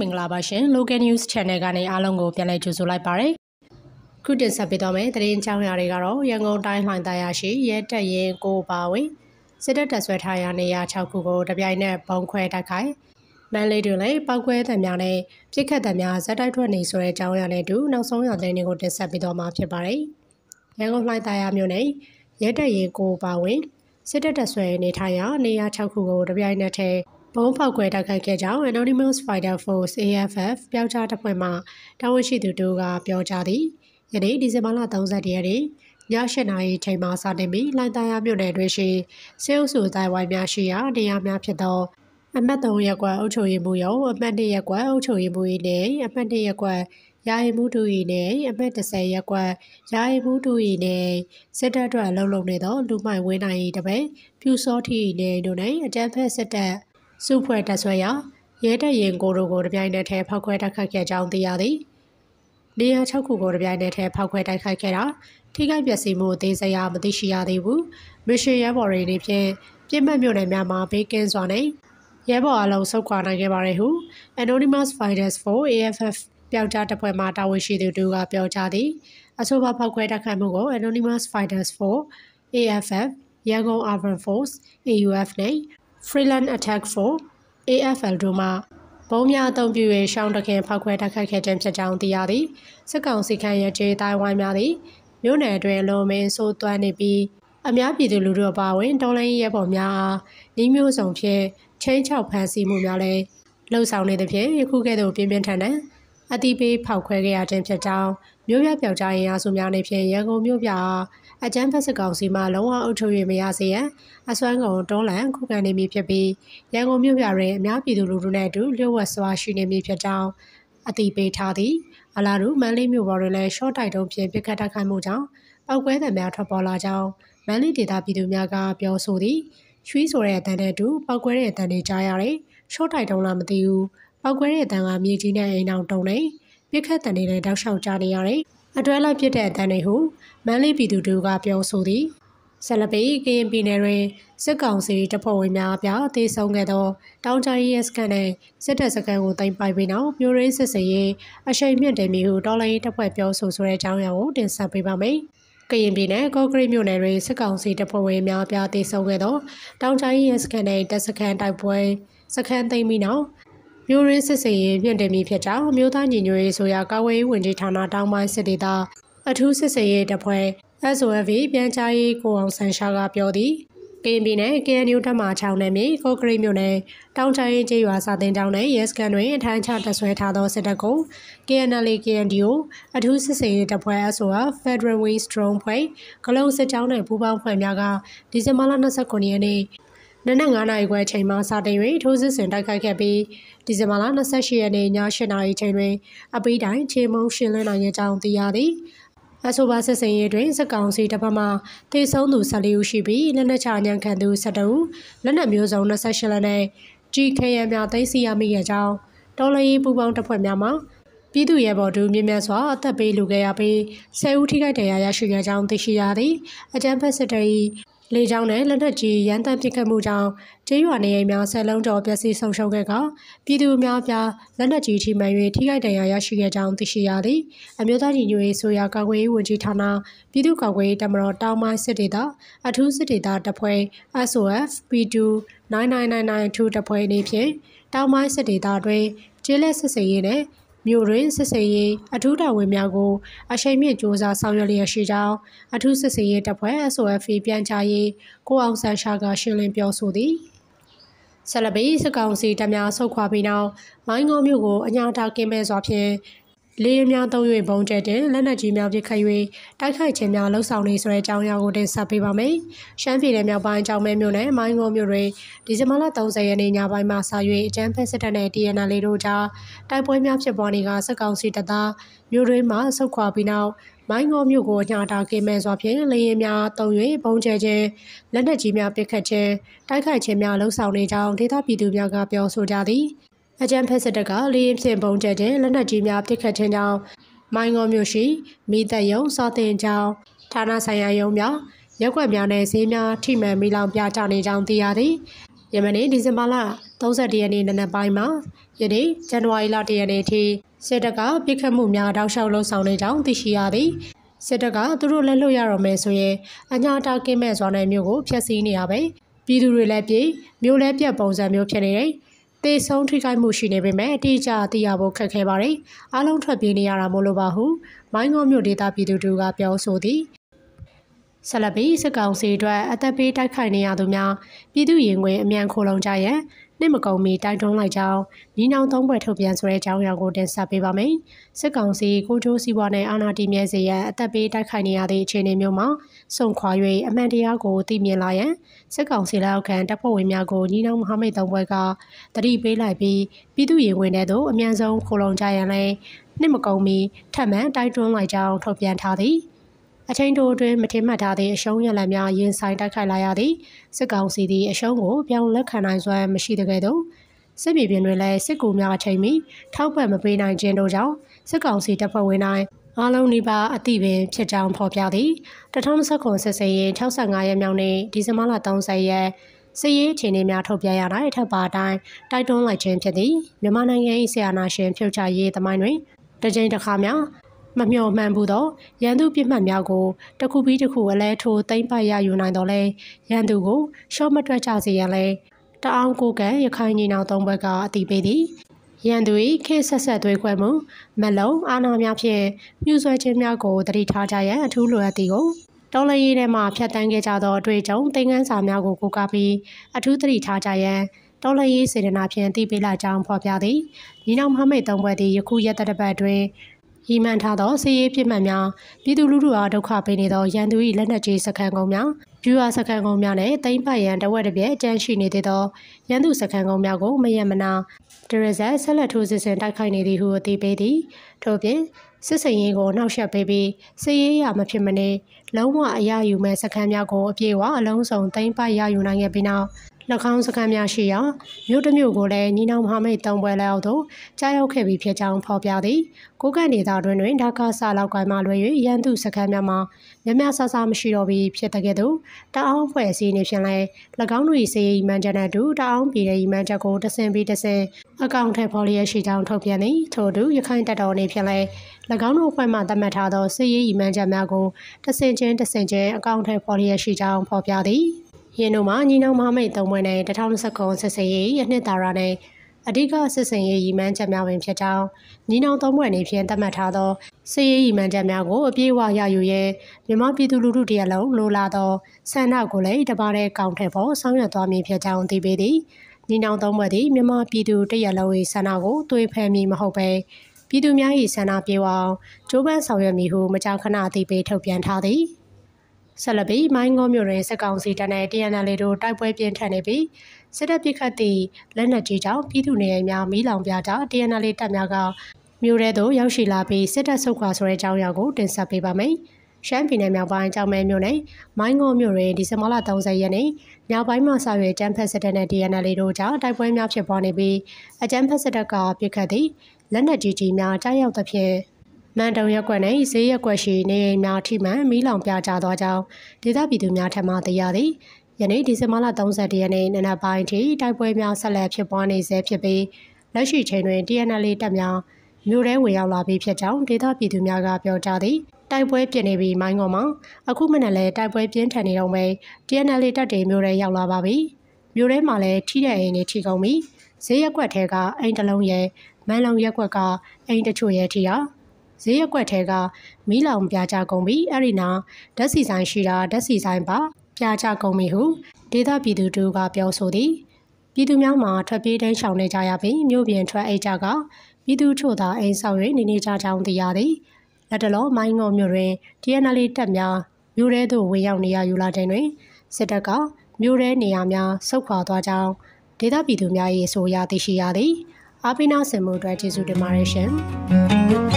မင်္ဂလာပါရှင် Local News Channel ကနေအားလုံးကိုပြန်လည်ကြိုဆိုလိုက်ပါရစေ။ခုတင်ဆက်ပေးသွားမယ့်သတင်းကြောင်းရာတွေကတော့ရန်ကုန်တိုင်းလှိုင်သာယာရှိရဲတပ်ရင်ကိုပါဝင်စစ်တပ်တပ်ဆွဲထားရာနေရာ6ခုကိုတပြိုင်နက်ပုံခွဲတိုက်ခိုက်မန်လေးတွင်လည်းပောက်ကွဲတဲ့များနဲ့ပြစ်ခတ်တဲ့များဇက်တိုက်ထွက်နေဆိုတဲ့အကြောင်းအရာနဲ့အတူနောက်ဆုံးရသတင်းတွေကိုတင်ဆက်ပေးသွားမှာဖြစ်ပါတယ်။ရန်ကုန်လှိုင်သာယာမြို့နယ်ရဲတပ်ရင်ကိုပါဝင်စစ်တပ်တပ်ဆွဲနေထိုင်ရာနေရာ6ခုကိုတပြိုင်နက်တည်း ဘုံဖောက်ခွဲတိုက်ခိုက်ခဲ့ကြောင်း Anonymous Fighter Force AFF ပြောက်ကြားတပ်ဖွဲ့မှတာဝန်ရှိသူတို့ကပြောကြားသည်ယနေ့ဒီဇင်ဘာလ30ရက်နေ့ည8နာရီချိန်မှာစတင်ပြီးလိုင်တာယာမြို့နယ်တွင်ရှိစေအုပ်စုတိုင်းဝိုင်းများရှိရာနေရာများဖြစ်သောအမှတ်3ရပ်ကွက်အုပ်ချုပ်ရေးမှူးရုံးအမှတ်1ရပ်ကွက်အုပ်ချုပ်ရေးမှူး၏နဲ့အမှတ်2ရပ်ကွက်ရာဟီမှုတူ၏နဲ့အမှတ်30ရပ်ကွက်ရာဟီမှုတူ၏နဲ့စစ်တပ်အတွက်လှုပ်လှုပ်နေသောလူမိုက်ဝင်းနိုင်၏တပည့်ပြူစောထီ၏နဲ့တို့၌အကြမ်းဖက်စစ်တပ် စုဖွဲ့တပ်ဆွဲရာရဲတပ်ရင်ကိုတို့ကိုတပြိုင်တည်းထဲဖောက်ခွဲတိုက်ခိုက်ခဲ့ကြောင်းသိရသည်နေရာ6ခုကိုတပြိုင်တည်းထဲဖောက်ခွဲတိုက်ခိုက်ခဲ့တာထိခိုက်ပျက်စီးမှုအသေးစိတ်အမသိရှိရသေးဘူးမရှင်ရဲဘော်တွေနေဖြင့်ပြစ်မှတ်မြို့နယ်များမှာဘေးကင်းစွာနဲ့ရဲဘော်အလုံးဆုတ်ခွာနိုင်ခဲ့ပါတယ်ဟု Anonymous Fighters for AFF ပျောက်ကြားတပ်ဖွဲ့မှတာဝန်ရှိသူတို့ကပြောကြားသည်အဆိုပါဖောက်ခွဲတိုက်ခိုက်မှုကို Anonymous Fighters for AFF ရန်ကုန် Urban Force AUF နဲ့ Freeland Attack for AFL တို့မှဘုံများအုံပြု၍ရှောင်းတခင်ဖောက်ခွဲတိုက်ခိုက်ခဲ့ခြင်းဖြစ်ကြောင်းသိရသည်စစ်ကောင်စီခန့်ရဲ့ခြေတိုင်းဝိုင်းများသည်မြို့နယ်အတွင်းလုံမင်းဆိုးသွမ်းနေပြီးအများပြည်သူလူထုအပါအဝင်တော်လိုင်းရဲဘော်များအားနှီးမျိုးစုံဖြင့်ချင်းချောက်ဖမ်းဆီးမှုများလည်းလှုပ်ဆောင်နေသဖြင့်ယခုကဲ့သို့ပြင်းပြင်းထန်ထန် အတိပေးဖောက်ခွဲခဲ့ရခြင်းဖြစ်ကြောင်းမြို့ပြပျောက်ကြားရင်အားစုများနေဖြင့်ရန်ကုန်မြို့ပြအကြမ်းဖက်စစ်ကောင်စီမှလုံးဝအုပ်ချုပ်၍မရစေရန်အစွမ်းကုန်တွန်းလှန်ခုခံနေမည်ဖြစ်ပြီးရန်ကုန်မြို့ပြတွင်အများပြည်သူလူထုနှင့်အတူလျှို့ဝှက်စွာရှိနေမည်ဖြစ်ကြောင်းအတိပေးထားသည်အလားတူမန်လေးမြို့ပေါ်တွင်လည်းရှော့တိုက်တုံးဖြင့်ပြစ်ခတ်တိုက်ခိုက်မှုကြောင့်ပောက်ကွဲသံများထွက်ပေါ်လာကြောင်းမန်လေးဒေသပြည်သူများကပြောဆိုသည်ရွှီဆိုတဲ့အတန်တဲ့အတူပောက်ကွဲတဲ့အတန်တွေကြားရတယ်ရှော့တိုက်တုံးလားမသိဘူး ပောက်ကွဲတဲ့အတန်ကမြေကြီးနဲ့အိမ်အောင်တုံနေပြစ်ခတ်တန်တွေလည်းတောက်လျှောက်ကြားနေရတယ်အတွဲလိုက်ဖြစ်တဲ့အတန်းတွေဟုမန်းလေးပြည်သူတို့ကပြောဆိုသည်ဆက်လက်ပြီးကရင်ပြည်နယ်တွင်စစ်ကောင်စီတပ်ဖွဲ့ဝင်များအပြားအသေးဆုံးခဲ့သောတောင်ကြားရဲစခန်းနှင့်စစ်တပ်စခန်းကိုတင်ပိုက်ပြီးနောက်မြို့ရင်းစစ်စရေးအရှိန်မြင့်တယ်မီဟုတော်လိုင်းတပ်ဖွဲ့ပြောဆိုဆိုတဲ့အကြောင်းအရာကိုတင်ဆက်ပေးပါမယ်။ကရင်ပြည်နယ်ကော့ကရိတ်မြို့နယ်တွင်စစ်ကောင်စီတပ်ဖွဲ့ဝင်များအပြားသေဆုံးခဲ့သောတောင်ကြားရဲစခန်းနှင့်တပ်စခန်းတိုက်ပွဲစခန်းသိမ်းပြီးနောက် မျိုးရင်းစစ်စင်ရေးမြင့်တင်ပြီးဖြစ်ကြောင်းမြို့သားညီညွတ်ရေးဆိုရာကာဝေးဝင်ကြီးဌာနတောင်းပိုင်းစစ်ဒေသအထူးစစ်စင်ရေးတပ်ဖွဲ့ SOFV ပြန်ကြားရေးကိုအောင်ဆန်ရှာကပြောသည်ကရင်ပြည်နယ် KNU တပ်မှ6နယ်မြေကော့ကရိတ်မြို့နယ်တောင်ချရင်ကျေးရွာစာတင်တောင်းနယ်ရဲစခန်းတွင်အထိုင်ချတပ်ဆွဲထားသောစစ်တပ်ကို KNL KNDO အထူးစစ်စေးတပ်ဖွဲ့ SOF Federal Wings Drone ဖွဲ့ဂလုံးစစ်ကြောင်းနှင့်ပူးပေါင်းဖွဲ့များကဒီဇင်ဘာလ29ရက်နေ့ နနက်9နာရီခွဲချိန်မှစတင်၍ထိုးစစ်ဆင်တိုက်ခိုက်ခဲ့ပြီးဒီဇင်ဘာလ28ရက်နေ့ည8နာရီချိန်တွင်အပိတိုင်းခြေမုံရှင်းလင်းနိုင်ကြောင်းသိရသည်အဆိုပါစစ်စင်ရေးတွင်စက်ကောင်စီတပ်ဖက်မှတေဆုံးသူ14ဦးရှိပြီးလက်နက်ချညံခံသူ17ဦးလက်နက်မျိုးစုံ28လက်နဲ့ GKM များသိမ်းဆည်းရမိခဲ့ကြောင်းတော်လရေးပူပေါင်းတပ်ဖွဲ့များမှပြည်သူရဲဘော်တို့မြင့်မြတ်စွာအသက်ပေးလူခဲ့ရပြီးဆယ်ဦးထိခိုက်ဒဏ်ရာရရှိခဲ့ကြောင်းသိရှိရသည်အကြမ်းဖက်စစ်တပ်၏ လေကြောင်းနဲ့လက်နက်ကြီးရန်တမ်းပစ်ခတ်မှုကြောင့်ကျေးရွာနေအိမ်များဆယ်လုံးကျော်ပျက်စီးဆုံးရှုံးခဲ့ကပြည်သူများပြားလက်နက်ကြီးထိမှန်၍ထိခိုက်ဒဏ်ရာရရှိခဲ့ကြောင်းသိရှိရသည်အမျိုးသားညီညွတ်ရေးဆိုရာကာကွယ်ရေးဝန်ကြီးဌာနပြည်သူ့ကာကွယ်ရေးတပ်မတော်တောင်ပိုင်းစစ်ဒေသအထူးစစ်ဒေသတပ်ဖွဲ့ SOF P2 9999တပ်ဖွဲ့အနေဖြင့်တောင်ပိုင်းစစ်ဒေသတွင်ကျေးလက်စစ်စေးရေးနဲ့ မြို့တွင်စစ်စေးရေးအထူးတာဝန်များကိုအရှိန်မြင့်စ조사ဆောင်ရွက်လျက်ရှိကြောင်းအထူးစစ်စေးရေးတပ်ဖွဲ့ SOFA ပြန်ကြားရေးကိုအောင်ဆန်းရှာကရှင်းလင်းပြောဆိုသည်ဆက်လက်ပြီးစကောင်စီတပ်များဆုတ်ခွာပြီးနောက်မိုင်းငုံမြို့ကိုအညာတာကင်းမဲ့စွာဖြင့် လေယာဉ်များသုံး၍ဘုံကျဲတင်လက်နက်ကြီးများပစ်ခတ်၍တိုက်ခိုက်ခြင်းများလှုပ်ဆောင်နေဆိုတဲ့အကြောင်းအရာကိုတင်ဆက်ပေးပါမယ်။ရှမ်းပြည်နယ်မြောက်ပိုင်းကြောင်မဲမြို့နယ်မိုင်းငုံမြို့တွင်ဒီဇင်ဘာလ30ရက်နေ့ညပိုင်းမှစ၍အကြမ်းဖက်စစ်တပ်နှင့် TNL တို့ကြားတိုက်ပွဲများဖြစ်ပွားနေကစစ်ကောင်စီတပ်သားမြို့တွင်မှဆုတ်ခွာပြီးနောက်မိုင်းငေါမြို့ကိုညှာတာကင်းမဲ့စွာဖြင့်လေရင်များတုံ၍ဘုံကျဲခြင်းလက်နက်ကြီးများပစ်ခတ်ခြင်းတိုက်ခိုက်ခြင်းများလှုံ့ဆော်နေကြောင်းဒေသပြည်သူများကပြောဆိုကြသည် အကြံဖက်စစ်တပ်ကလေရင်ဖြင့်ပုံကျဲခြင်းလက်နက်ကြီးများပစ်ခတ်ခြင်းကြောင့်မိုင်းငေါမြို့ရှိမိသက်ယုံစောတင်ကြောင်းဌာနဆိုင်ရာယုံများရက်ွက်များနဲ့ဈေးများထိမှန်မိလောင်ပြကြနေကြောင်းသိရသည်ယမနေ့ဒီဇင်ဘာလ31ရက်နေ့နနက်ပိုင်းမှာယနေ့ဇန်နဝါရီလ၁ရက်နေ့ထိစစ်တပ်ကပြစ်ခတ်မှုများတောက်လျှောက်လှုံ့ဆော်နေကြောင်းသိရှိရသည်စစ်တပ်ကသူတို့လက်လွတ်ရတော့မယ်ဆိုရင်အညာတာကင်းမဲ့စွာနဲ့မြို့ကိုဖျက်ဆီးနေရပဲပြည်သူတွေလည်းပြေမြို့လည်းပြတ်ပုံစံမျိုးဖြစ်နေတယ် တေဆုံးထိခိုက်မှုရှိနေပေမဲ့အတိအကျသိရဖို့ခက်ခဲပါတယ်။အားလုံးထွက်ပြေးနေရတာမို့လို့ပါဟုမိုင်းငေါမြို့ဒေသပြည်သူတို့ကပြောဆိုသည်ဆလပီစစ်ကောင်စီအတွက်အသက်ပေးတိုက်ခိုက်နေရသူများပြည်သူရင်ဝင်အမြန်ခိုလုံကြရန် နှစ်မကုံမီတိုက်တွန်းလိုက်ကြောင်းညီနောင်သုံးဘွယ်ထုတ်ပြန်ဆိုတဲ့အကြောင်းအရာကိုတင်ဆက်ပေးပါမယ်။စစ်ကောင်စီကိုချိုးစီးပွားနဲ့အာဏာတည်မြဲစေရန်အသက်ပေးတိုက်ခိုက်နေရသည့်အခြေအနေမျိုးမှာစုံခွာ၍အမှန်တရားကိုသိမြင်လာရန်စစ်ကောင်စီလက်အောက်ခံတပ်ဖွဲ့ဝင်များကိုညီနောင်မဟာမိတ်သုံးဘွယ်ကတတိပေးလိုက်ပြီးပြည်သူရင်ဝင်တဲ့သို့အမြန်ဆုံးခိုလုံကြရန်လည်းနှစ်မကုံမီထပ်မံတိုက်တွန်းလိုက်ကြောင်းထုတ်ပြန်ထားသည်။ အချိန်တိုအတွင်းမထင်မှတ်ထားသည့်အရှုံးရလဒ်များရင်ဆိုင်တိုက်ခိုက်လာရသည့်စစ်ကောင်စီသည်အရှုံးကိုပြောင်းလက်ခံနိုင်စွမ်းမရှိတဲ့ကဲ့သို့စစ်မြေပြင်တွင်လည်းစစ်ကူများအချိန်မီထောက်ပံ့မပေးနိုင်ခြင်းတို့ကြောင့်စစ်ကောင်စီတပ်ဖွဲ့ဝင်တိုင်းအားလုံးဒီပါအတိပင်ဖြစ်ကြောင်းဖော်ပြသည်2019စစ်စေးရင်65ရက်မြောက်နေ့ဒီဇင်ဘာလ30ရက်စစ်ရေးအခြေအနေများထုတ်ပြန်ရတာထပ်ပါတိုင်းတိုက်တွန်းလိုက်ခြင်းဖြစ်သည်မြန်မာနိုင်ငံ၏ဆရာနာရှင်ဖြုတ်ချရေးသမိုင်းတွင်တကြိမ်တစ်ခါများ မမျှော်မှန်းဘူးသောရန်သူပြစ်မှတ်များကိုတစ်ခုပြီးတစ်ခုအလဲထိုးသိမ့်ပိုက်ရယူနိုင်တော့လဲရန်သူကိုရှော့မတွက်ကြစေရန်လဲတအောင်ကိုကံရခိုင်ညီနောင်သုံးဘက်ကအတိပေးသည်ရန်သူ၏ခေဆက်ဆက်သွေးခွဲမှုမလုံးအာနာများဖြင့်မြူဆွဲခြင်းများကိုတတိထားကြရန်အထူးလိုအပ်သည်ကိုတော်လရေးထဲမှဖျက်တမ်းခဲ့ကြသောအတွေ့အကြုံသင်ခန်းစာများကိုကိုးကားပြီးအထူးသတိထားကြရန်တော်လရေးစေတနာဖြင့်တည်ပေးလာကြောင်းဖော်ပြသည်ညီနောင်မဟမိတ်သုံးဘက်သည်ယခုရက်သက်တစ်ပတ်တွင် ရည်မှန်းထားသောစီးရေးပြစ်မှတ်များပြည်သူလူထုအားဒုက္ခပေးနေသောရန်သူ၏လက်နက်ကြီးစခန်းကုန်းများပြူဟာစခန်းကုန်းများနဲ့တိမ့်ပတ်ရန်တဝက်တစ်ပြက်အကျန်းရှိနေသေးသောရန်သူစခန်းကုန်းများကိုမယံမနာဒရဇက်ဆက်လက်ထိုးစစ်ဆင်တိုက်ခိုက်နေသည်ဟုအသိပေးသည်ထို့ပြင်စစ်စင်ရေးကိုနှောက်ယှက်ပေးပြီးစစ်ရေးရမဖြစ်မနေလုံးဝအရယူမဲ့စခန်းများကိုအပြည့်အဝအလုံးစုံတိမ့်ပတ်ရယူနိုင်ခဲ့ပြီးနောက်၎ င်းစခန်းများရှိရာမြို့တစ်မြို့ကိုလည်းညီနောင်မဟာမိတ်တုံးပွဲလက်အောက်သို့ကြားရောက်ခဲ့ပြီးဖြစ်ကြောင်းဖော်ပြသည်ကိုကန့်ဒေသတွင်တွင်ဒါကာဆာလောက်ကိုင်းမှလွယ်၍ရန်သူစခန်းများမှာမြမဆဆမရှိတော့ပြီးဖြစ်တဲ့ကဲ့သို့တအောင်ဖွဲ့စည်းနေဖြင့်လည်း၎င်းတို့၏စေရီမှန်ချက်နဲ့တူတအောင်ပြည်ရဲ့မှန်ချက်ကိုတဆင်ပြီးတဆင်အကောင့်ထဲဖော်လျက်ရှိကြောင်းထုတ်ပြန်သည်ထို့တူရခိုင်တပ်တော်နေဖြင့်လည်း၎င်းတို့အဖွဲ့မှသတ်မှတ်ထားသောစေရီမှန်ချက်များကိုတဆင်ချင်းတဆင်ချင်းအကောင့်ထဲဖော်လျက်ရှိကြောင်းဖော်ပြသည် ရင်းတို့မှာညီနောင်မဟာမိတ်သုံးပွဲနဲ့2019စစ်စင်ရေးရနှစ်တာရာနဲ့အဓိကစစ်စင်ရေးရည်မှန်းချက်များပင်ဖြစ်ကြောင်းညီနောင်သုံးပွဲနေဖြင့်သတ်မှတ်ထားသောစစ်ရေးရည်မှန်းချက်များကိုအပြည့်အဝရယူရဲမြန်မာပြည်သူလူထုတရက်လုံးလိုလားသောဆန္ဒကိုလည်းတပါးတဲ့ကောင်းထက်ဖို့ဆောင်ရွက်သွားမည်ဖြစ်ကြောင်းသိပေးသည်ညီနောင်သုံးပွဲသည်မြန်မာပြည်သူတရက်လုံး၏ဆန္ဒကိုသွေးဖယ်မည်မဟုတ်ပဲပြည်သူများ၏ဆန္ဒပြေဝအောင်ကြိုးပမ်းဆောင်ရွက်မည်ဟုမကြာခဏအသိပေးထုတ်ပြန်ထားသည် ဆက်လက်ပြီးမိုင်းငေါမြို့တွင်စစ်ကောင်စီတပ်နဲ့ TNL တို့တိုက်ပွဲပြင်းထန်နေပြီးစစ်တပ်ပစ်ခတ်သည့်လက်နက်ကြီးကြောင့်ပြည်သူနေအိမ်များမီးလောင်ပြတာ TNL တပ်များကမြို့ထဲသို့ရောက်ရှိလာပြီးစစ်တပ်ဆုတ်ခွာဆိုတဲ့အကြောင်းအရာကိုတင်ဆက်ပေးပါမယ်။ရှမ်းပြည်နယ်မြောက်ပိုင်းကြောင်မဲမြို့နယ်မိုင်းငေါမြို့တွင်ဒီဇင်ဘာလ30ရက်နေ့မြောက်ပိုင်းမှာဆာရွယ်ကျန်းဖက်စစ်တပ်နဲ့ TNL တို့ကြားတိုက်ပွဲများဖြစ်ပွားနေပြီးအကျန်းဖက်စစ်တပ်ကပစ်ခတ်သည့်လက်နက်ကြီးကြီးများကြားရောက်သဖြင့် မန်တုံရက်ကွက်နဲ့ဈေးရက်ကွက်ရှိနေအိမ်များထိမှန်မီးလောင်ပြကြသောကြောင့်ဒေသပြည်သူများထံမှသိရသည်ယနေ့ဒီဇင်ဘာလ31ရက်နေ့နနက်ပိုင်းထိတိုက်ပွဲများဆက်လက်ဖြစ်ပွားနေဆဲဖြစ်ပြီးလက်ရှိချိန်တွင် TNL တပ်များမြို့ထဲဝင်ရောက်လာပြီးဖြစ်ကြောင်းဒေသပြည်သူများကပြောကြားသည်တိုက်ပွဲပြင်းနေပြီးမိုင်းကောမှာအခုမနက်လဲတိုက်ပွဲပြင်းထန်နေတော့မယ် TNL တပ်တွေမြို့ထဲရောက်လာပါပြီမြို့ထဲမှာလည်းထိတဲ့အိမ်တွေထိကုန်ပြီဈေးရက်ကွက်ထဲကအိမ်တလုံးရဲ့မန်းလုံးရက်ကွက်ကအိမ်တချို့ရဲ့ထိတာ ဈေးရက်ွက်ထဲကမီးလောင်ပြကြကုန်ပြီးအဲ့ဒီနာဓာတ်စီဆိုင်ရှိတာဓာတ်စီဆိုင်ပါပြကြကုန်ပြီဟုဒေသပြည်သူတို့ကပြောဆိုသည်ပြည်သူများမှာထွက်ပြေးတိမ်းရှောင်နေကြရပြီးမြို့ပြင်ထွက်အိတ်ကြကပြည်သူချို့သာအိမ်ဆောင်၍နေနေကြကြောင်းသိရသည်လက်တလောမိုင်းငုံမြို့တွင် TNL တပ်များမြို့ထဲသို့ဝင်ရောက်နေရယူလာတဲ့တွင်စစ်တပ်ကမြို့ထဲနေရာများဆုတ်ခွာသွားကြောင်းဒေသပြည်သူများ၏ဆိုရသိရှိရသည်အာပိနာစင်မှုအတွက်ကျေးဇူးတင်ပါတယ်ရှင်